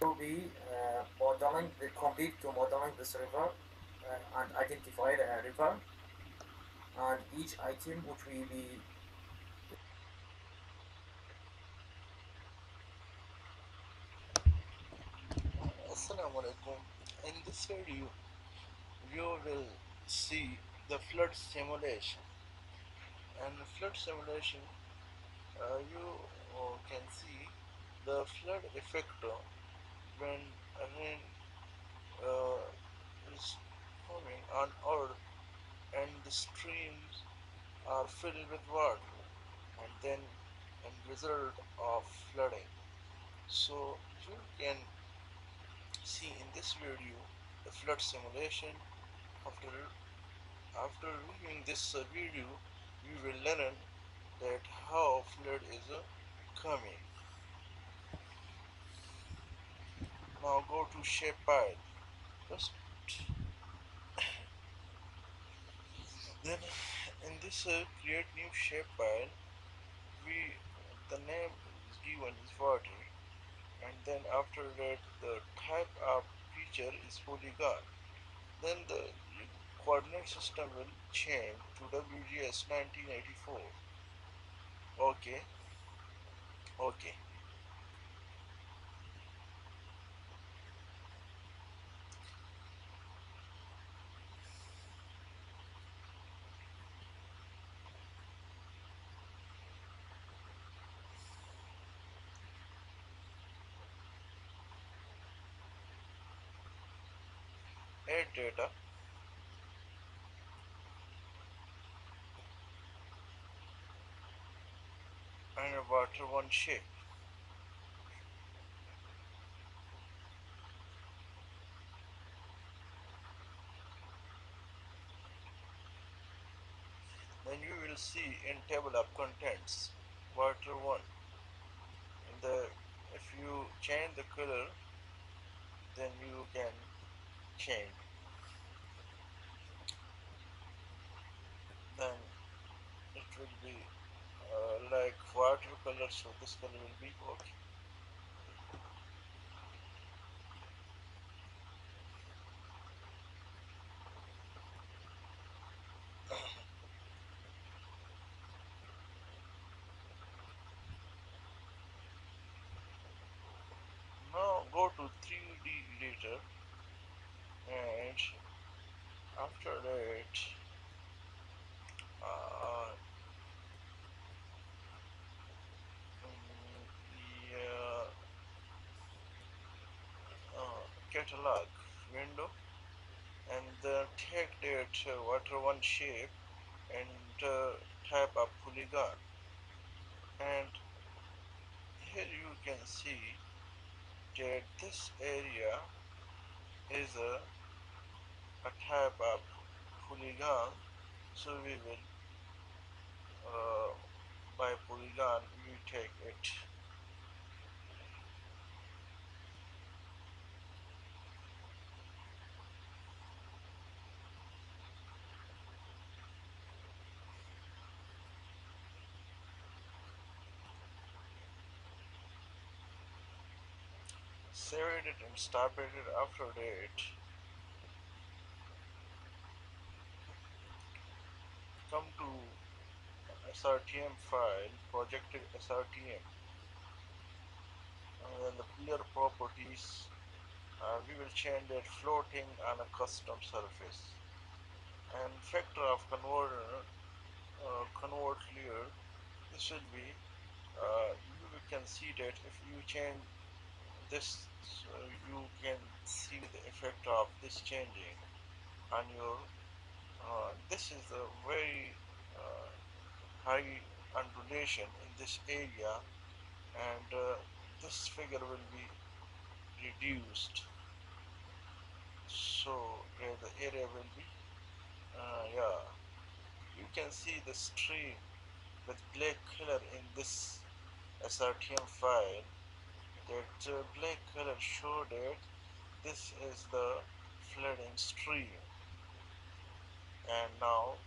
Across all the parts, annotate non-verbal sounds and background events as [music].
will be uh, modeling the complete to modeling this river uh, and identify the river and each item which will be. In this video, you will see the flood simulation. And flood simulation, uh, you uh, can see the flood effect when rain uh, is coming on earth and the streams are filled with water and then in result of flooding. So you can see in this video the flood simulation after after viewing this uh, video you will learn that how flood is uh, coming now go to shape file first then in this uh, create new shape file we the name is given is water and then after that the type of feature is polygon. Then the coordinate system will change to WGS 1984 okay. Okay add data. And a water one shape then you will see in table of contents water one. In the if you change the color then you can change then it will be uh, like watercolor so this color will be okay now go to 3d editor and after that uh, mm, the uh, uh, catalog window and then take that uh, water one shape and uh, type of polygon. And here you can see that this area is a, a type of polygon. So we will uh, by polygon we take it save it and stop it after that come to SRTM file projected SRTM and then the layer properties uh, we will change that floating on a custom surface. And factor of converter uh, convert layer this will be uh, you can see that if you change this so you can see the effect of this changing. On your uh, this is a very uh, high undulation in this area and uh, this figure will be reduced. So uh, the area will be uh, yeah. You can see the stream with black color in this SRTM file that uh, black color showed that this is the flooding stream. And now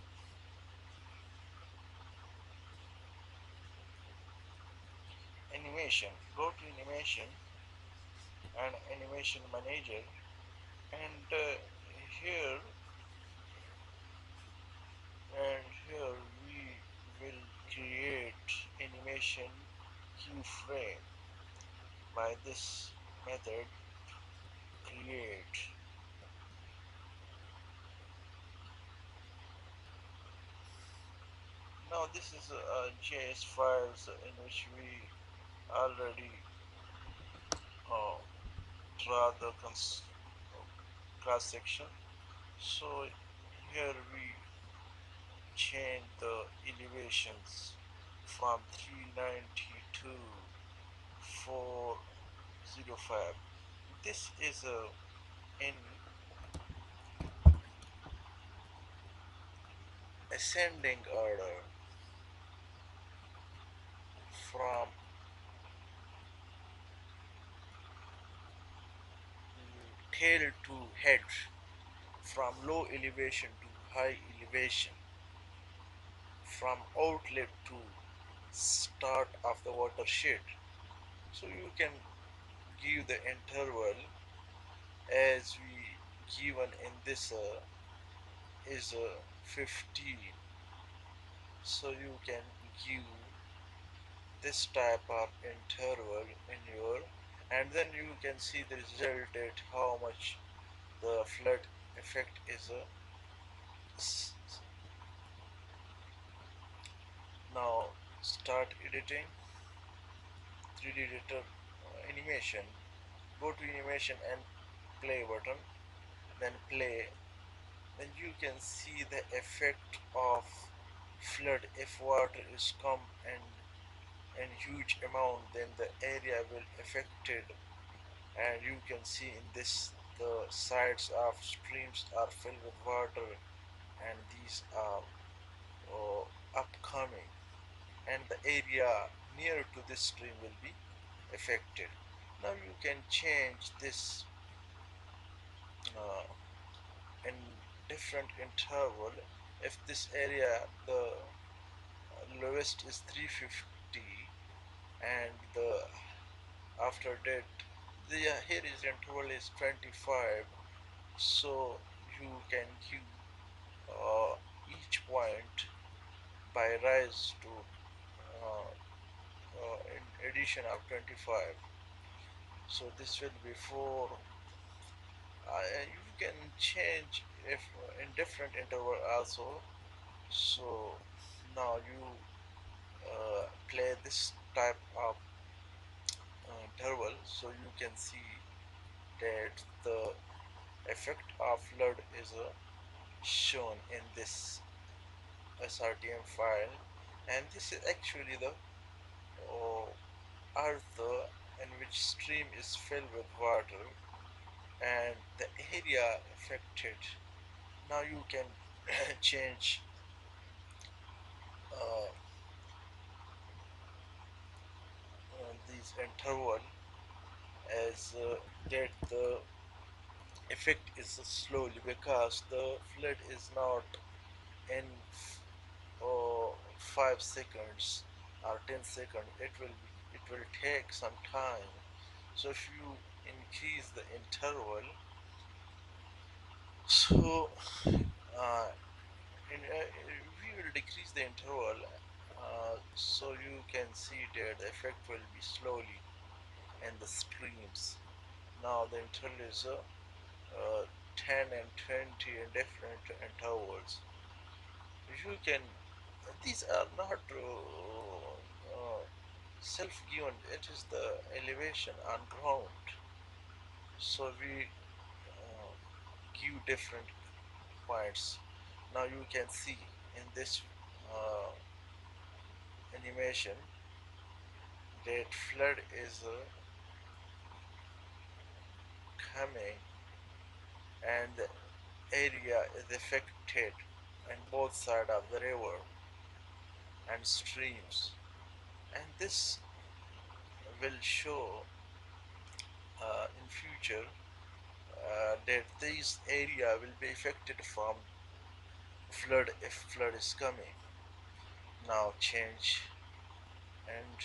animation. Go to animation and animation manager. And uh, here and here we will create animation keyframe by this method create. Now this is a JS files in which we already uh, draw the cross section. So here we change the elevations from 392 to 405 this is a in ascending order from tail to head from low elevation to high elevation from outlet to start of the watershed so you can give the interval as we given in this uh, is uh, 15 so you can give this type of interval in your and then you can see the result at how much the flood effect is a now start editing 3d editor uh, animation. Go to animation and play button then play. Then you can see the effect of flood. If water is come and in huge amount then the area will affected. And you can see in this the sides of streams are filled with water and these are uh, upcoming. And the area near to this stream will be affected. Now you can change this uh, in different interval. If this area the lowest is 350 and the after that the here is interval is 25 so you can give uh, each point by rise to uh, uh, in addition of 25 so this will be 4 uh, you can change if in different interval also. So now you uh, play this type of uh, interval so you can see that the effect of flood is uh, shown in this SRTM file. And this is actually the uh, earth in which stream is filled with water and the area affected. Now you can [coughs] change uh, uh, these interval as uh, that the effect is slowly because the flood is not in uh, 5 seconds or 10 seconds it will it will take some time. So if you increase the interval so uh, in, uh, we will decrease the interval uh, so you can see that the effect will be slowly and the streams. Now the interval is uh, uh, 10 and 20 in different intervals. You can these are not uh, uh, self-given. It is the elevation on ground. So we uh, give different points. Now you can see in this uh, animation that flood is uh, coming and the area is affected on both sides of the river and streams. And this will show uh, in future uh, that this area will be affected from flood if flood is coming. Now change and